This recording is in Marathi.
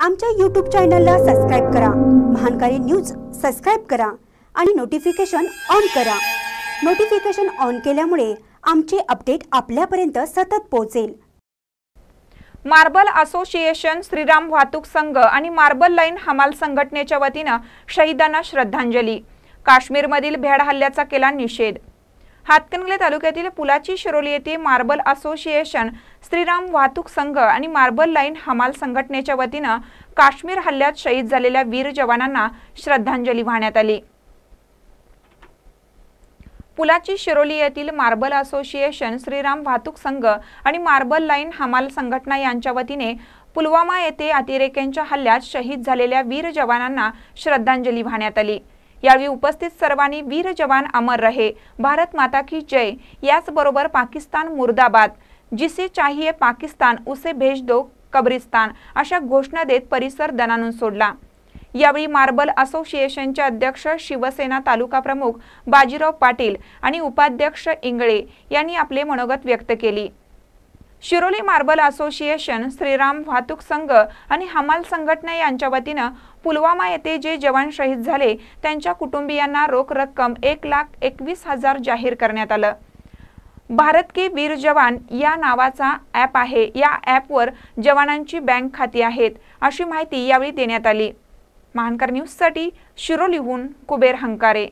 आमच्या यूट्यूब चॅनलला सबस्क्राईब करा. महानकारी न्यूज सबस्क्राईब करा आणि नोटिफिकेशन ऑन करा. नोटिफिकेशन ऑन केल्यामुळे आमचे अपडेट आपल्यापर्यंत सतत पोहोचेल. मार्बल असोसिएशन श्रीराम वाहतूक संघ आणि मार्बल लाईन हमाल संघटनेच्या वतीनं शहीदांना श्रद्धांजली. काश्मीरमधील भ्याड हल्ल्याचा केला निषेध. हातकणंगले तालुक्यातील पुलाची शिरोली येथे मार्बल असोसिएशन श्रीराम वाहतूक संघ आणि मार्बल लाईन हमाल संघटनेच्या वतीनं काश्मीर हल्ल्यात शहीद झालेल्या वीर जवानांना श्रद्धांजली वाहण्यात आली. पुलाची शिरोली येथील मार्बल असोसिएशन श्रीराम वाहतूक संघ आणि मार्बल लाईन हमाल संघटना यांच्या वतीने पुलवामा येथे अतिरेक्यांच्या हल्ल्यात शहीद झालेल्या वीर जवानांना श्रद्धांजली वाहण्यात आली. यावेळी उपस्थित सर्वांनी वीर जवान अमर रहे. भारत माता की जय. याचबरोबर पाकिस्तान मुर्दाबाद. जिसे चाहिए पाकिस्तान उसे भेज दो कब्रिस्तान अशा घोषणा देत परिसर दणानून सोडला. यावेळी मार्बल असोसिएशनचे अध्यक्ष शिवसेना तालुका प्रमुख बाजीराव पाटील आणि उपाध्यक्ष इंगळे यांनी आपले मनोगत व्यक्त केली. शिरोली मार्बल असोसिएशन श्रीराम वाहतूक संघ आणि हमाल संघटना यांच्या वतीनं पुलवामा येथे जे जवान शहीद झाले त्यांच्या कुटुंबियांना रोख रक्कम एक लाख एकवीस हजार जाहीर करण्यात आलं. भारत के वीर जवान या नावाचा ॲप आहे. या ॲपवर जवानांची बँक खाती आहेत अशी माहिती यावेळी देण्यात आली. महानकर न्यूजसाठी शिरोलीहून कुबेर हंकारे.